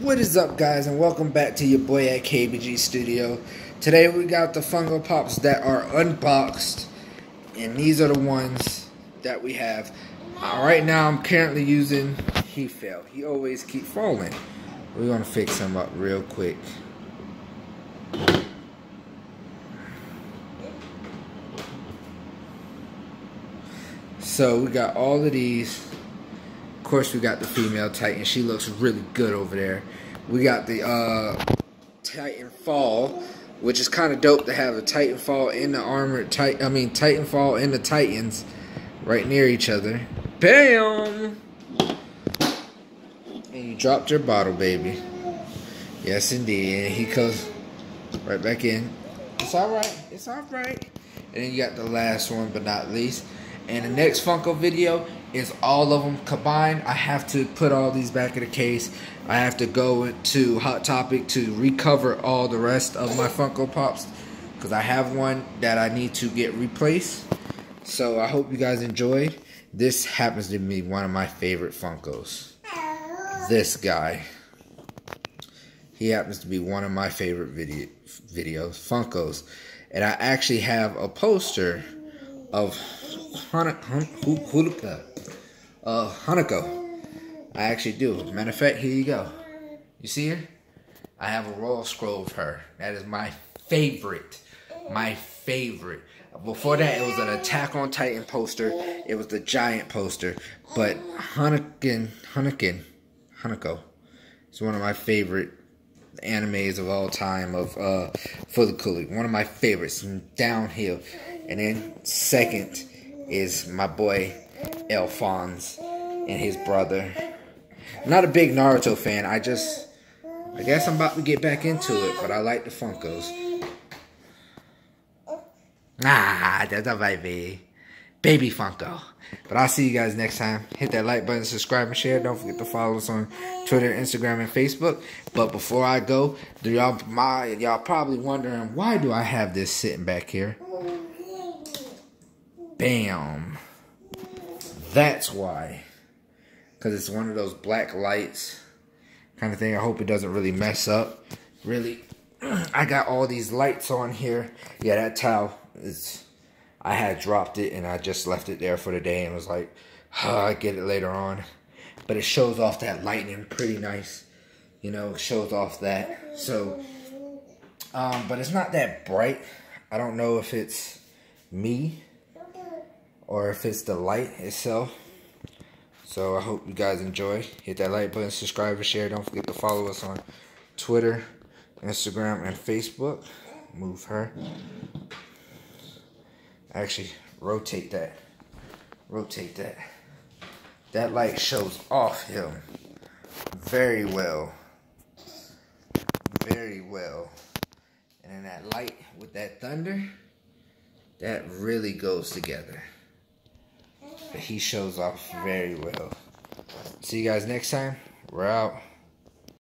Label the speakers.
Speaker 1: What is up, guys, and welcome back to your boy at KBG Studio. Today we got the Funko Pops that are unboxed, and these are the ones that we have. Uh, right now, I'm currently using. He fell. He always keep falling. We're gonna fix him up real quick. So we got all of these. Course, we got the female Titan. She looks really good over there. We got the uh, Titanfall, which is kind of dope to have a Titanfall in the armored Titan. I mean, Titanfall in the Titans right near each other. Bam! And you dropped your bottle, baby. Yes, indeed. And he goes right back in. It's all right. It's all right. And then you got the last one, but not least. And the next Funko video is all of them combined. I have to put all these back in the case. I have to go to Hot Topic to recover all the rest of my Funko Pops. Because I have one that I need to get replaced. So I hope you guys enjoyed. This happens to be one of my favorite Funkos. This guy. He happens to be one of my favorite video videos, Funkos. And I actually have a poster of Hanukkah. Uh, Hanako. I actually do. Matter of fact, here you go. You see her? I have a royal scroll of her. That is my favorite. My favorite. Before that, it was an Attack on Titan poster. It was the giant poster. But Hanukkah, Hanukkah, Hanako is one of my favorite animes of all time of uh, Fooly Cooly. One of my favorites. Downhill. And then second is my boy Alphonse and his brother. Not a big Naruto fan. I just, I guess I'm about to get back into it, but I like the Funkos. Ah, that's a baby. Baby Funko. But I'll see you guys next time. Hit that like button, subscribe, and share. Don't forget to follow us on Twitter, Instagram, and Facebook. But before I go, y'all my y'all probably wondering why do I have this sitting back here? Bam. That's why. Because it's one of those black lights kind of thing. I hope it doesn't really mess up. Really, I got all these lights on here. Yeah, that towel is... I had dropped it and I just left it there for the day and was like, oh, I'll get it later on. But it shows off that lightning pretty nice. You know, shows off that. So, um, but it's not that bright. I don't know if it's me or if it's the light itself. So I hope you guys enjoy. Hit that like button, subscribe, and share. Don't forget to follow us on Twitter, Instagram, and Facebook. Move her. Actually, rotate that. Rotate that. That light shows off him very well. Very well. And then that light with that thunder, that really goes together. But he shows off very well. See you guys next time. We're out.